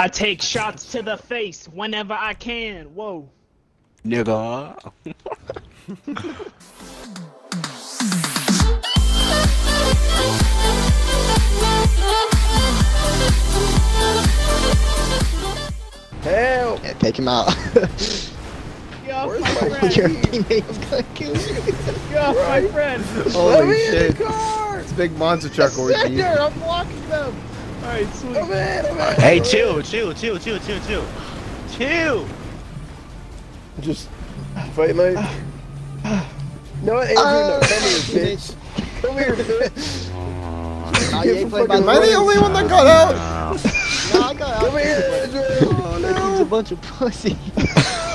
I take shots to the face whenever I can. Whoa. Nigga. Help! Yeah, take him out. Yo, Where's my my friend. Your teammate's gonna kill you. Yo, my friend. Let Holy me in shit. the car! It's a big monster truck Sit orgy. there, I'm blocking them! Alright, sweet. I'm in, I'm in! Hey, chill, chill, chill, chill, chill, chill. Chill. Just fight like. No, Andrew, no, come here, bitch. Come here, bitch. Nah, you ain't playing by Am the I the only one that got out? Nah, I got out. Come here, Andrew. Oh, no. He's a bunch of pussy.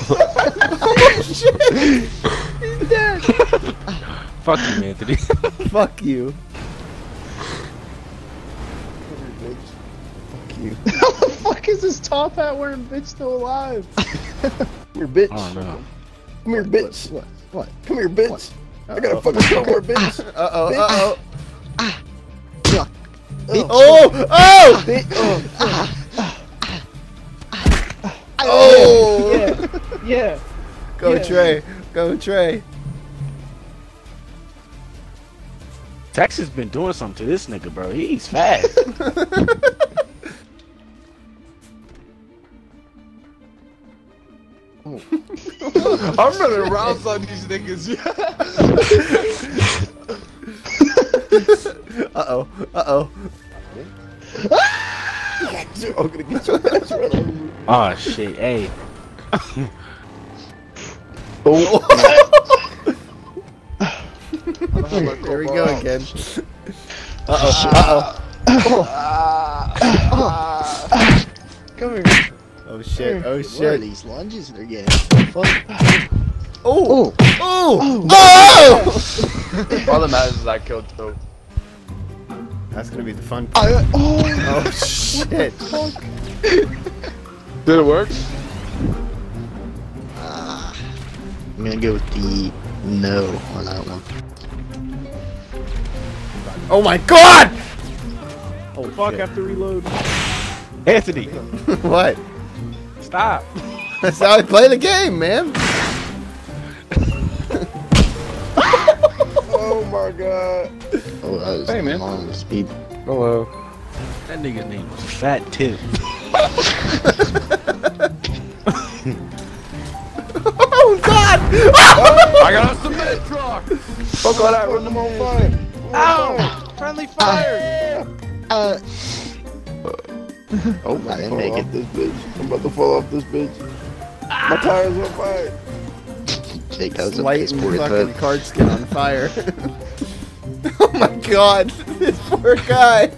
Oh, He's dead. Fuck you, Anthony. Fuck you. Fuck you. How the fuck is this top hat wearing bitch still alive? Come here, bitch. oh no. Come here, bitch. What? What? Come here, bitch. I got a fucking crowbar, bitch. Uh oh, Bitch. uh oh. Yuck. Oh! Oh! Bitch. Oh, Oh! Yeah. Yeah. Go Yeah. Trey. Go Trey. Texas been doing something to this nigga, bro. He's fast. I'm running rounds on these niggas. Uh oh. Uh oh. I'm gonna get your ass run over. oh shit. Hey. There we go again. Uh oh. Uh oh. Come here. Oh shit. Oh What are shit. these lunges they're getting? Fuck. Oh! Oh. Oh! Oh! All that matters is I killed two. That's gonna be the fun part. I, oh. Oh shit. Did it work? Ah. I'm gonna go with the no on that one. Oh my god! Oh fuck, I have to reload. Anthony, what? stop. That's how I play the game, man. Oh my god. Oh, that was Hey, man. long speed. Hello. That nigga's name was Fat Tip. Oh god! I got a cement truck. Fuck all that, run them on fire. Run them on fire. Friendly fire! Uh. Oh, I I didn't make it. this bitch. I'm about to fall off this bitch. My tire's on fire. Jake, that was a Light piss and fucking clip. card skin on fire. oh my god! This poor guy.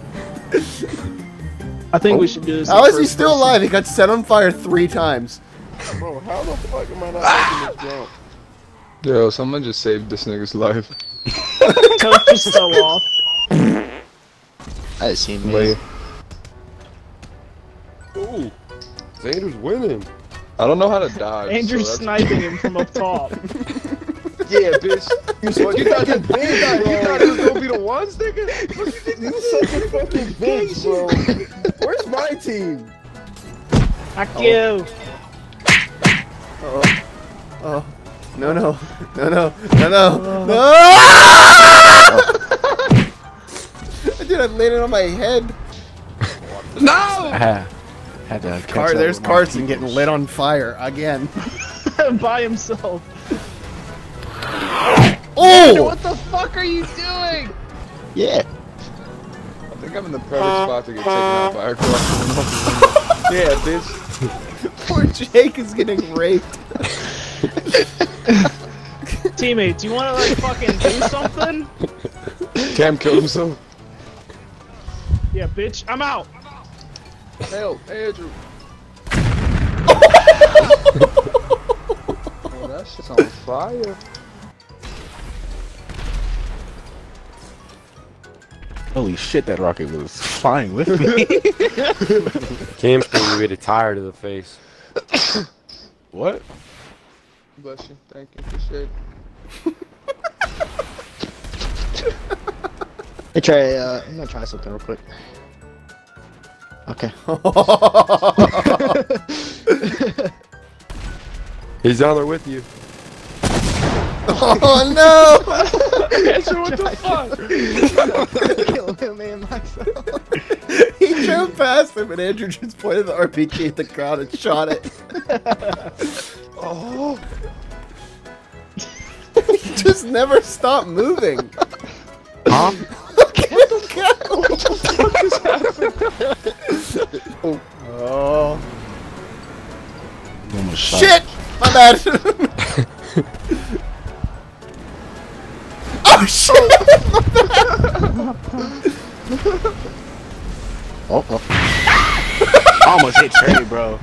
I think we should do this. How is he still person. alive? He got set on fire three times. Bro, how the fuck am I not making this jump? Yo, someone just saved this nigga's life. Coach just fell off. I seen me. Wait. Ooh, Xander's winning. I don't know how to dodge. Andrew's so sniping him from up top. Yeah, bitch. What, you thought you, you thought you thought it was gonna be the ones, nigga? What you think You such a fucking bitch, bro. Where's my team? Fuck you. Oh. Oh. No, no. No, no. No, no. No! Dude, oh. I landed on my head. No! I had, had to catch Car, there's Carson peoples. getting lit on fire again. By himself. Oh! What the fuck are you doing? Yeah. I think I'm in the perfect spot to get taken out by a car. yeah, bitch. Poor Jake is getting raped. Teammate, do you wanna like fucking do something? Cam killed himself. Yeah, bitch, I'm out. Help, Andrew. oh, that shit's on fire. Holy shit, that rocket was flying with me. Cam's gonna get a tire to the face. what? Bless you. Thank you. Appreciate it. Hey Trey, uh, I'm gonna try something real quick. Okay. He's down there with you. oh no! Andrew, what the fuck? Kill him and myself. he drove past him and Andrew just pointed the RPG at the crowd and shot it. Oh, just never stop moving. Huh? Oh. Almost shot. Shit! My bad. oh shit! Oh, oh. Almost hit Trey, bro.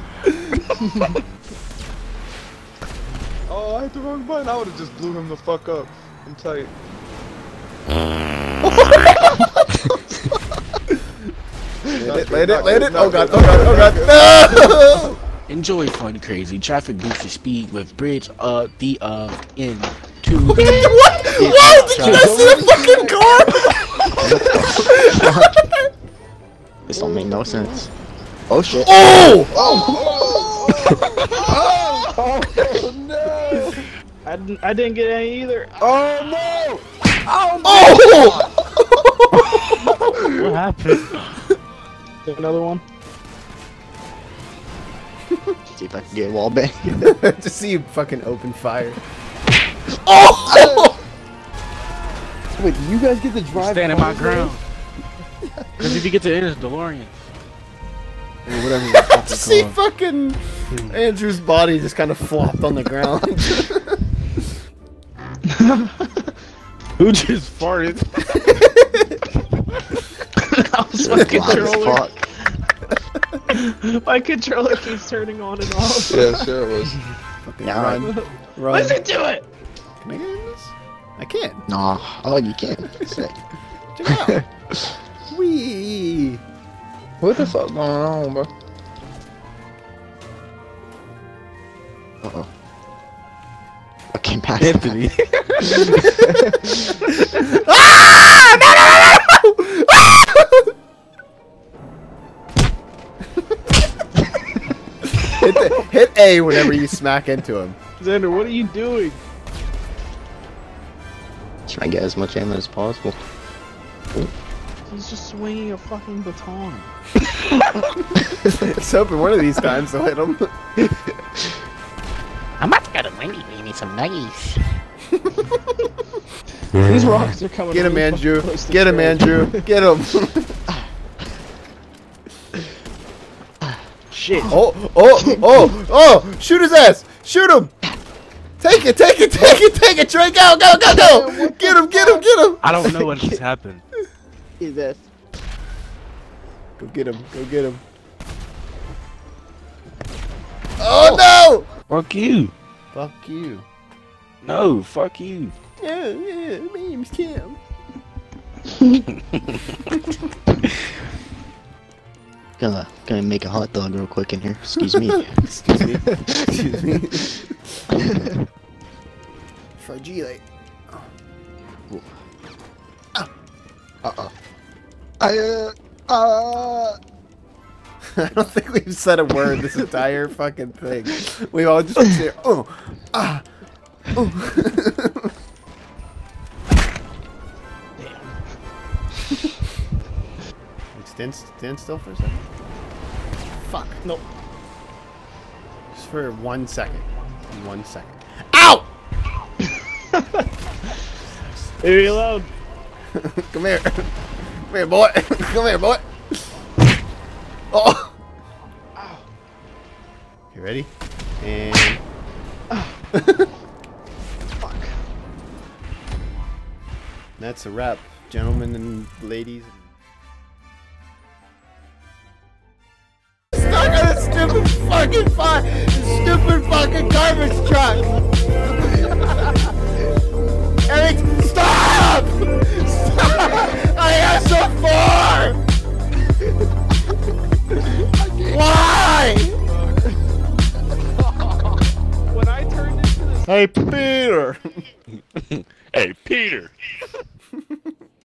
Oh, I hit the wrong button. I would have just blew him the fuck up. I'm tight. Land it, land it, land it. Oh god, oh god, oh god. No! Enjoy fun, crazy. Traffic boosts your speed with bridge uh the uh in to What? Whoa! Did you guys see the fucking car? This don't make no sense. Oh shit. Oh! I didn't, I didn't get any either. Oh! No! Oh! oh! what happened? Another one? See if I can get wall bang. to see you fucking open fire. Oh! Wait, do you guys get to drive? standing in my cars ground. Cause if you get to enter DeLorean, now? Or whatever to see fucking Andrew's body just kind of flopped on the ground. who just farted? I was Loud fucking as controller. fuck. My controller keeps turning on and off. Yeah, sure it was. Fucking Yeah, run. Run. What does it do it? Can I get in this? I can't. Nah. Oh, you can't. Sick. Check it out. Wee. What the fuck going on, bro? Uh oh. I came past Anthony. Hit, the, hit A whenever you smack into him. Xander, what are you doing? Try to get as much ammo as possible. He's just swinging a fucking baton. Let's hoping one of these times they'll hit him. I'm about to go to Wendy. We need some nuggies. These rocks are coming. Get him, really Andrew. close to Get him, Andrew. Get him. Shit. Oh, oh, oh, oh! Shoot his ass! Shoot him! Take it, take it, take it, take it, Trey! Go, go, go, go! Get him, get him, get him! I don't know what just happened. His ass. Go get him, go get him. Oh no! Fuck you. No! Fuck you. No, fuck you. Yeah, yeah, my name's Cam. Gonna, gonna make a hot dog real quick in here. Excuse me. Excuse me. Excuse me. Fragile. Uh-uh. I, uh, uh... I don't think we've said a word this entire fucking thing. We all just sit there. Oh, ah, oh. Stand, stand still for a second. Fuck. Nope. Just for one second. One second. Ow! Leave me alone. Come here. Come here, boy. Come here, boy. Oh. Ready? And. Ah. Fuck. That's a wrap, gentlemen and ladies. Stuck on a stupid fucking fi- stupid fucking garbage truck. Hey, Peter. Hey, Peter.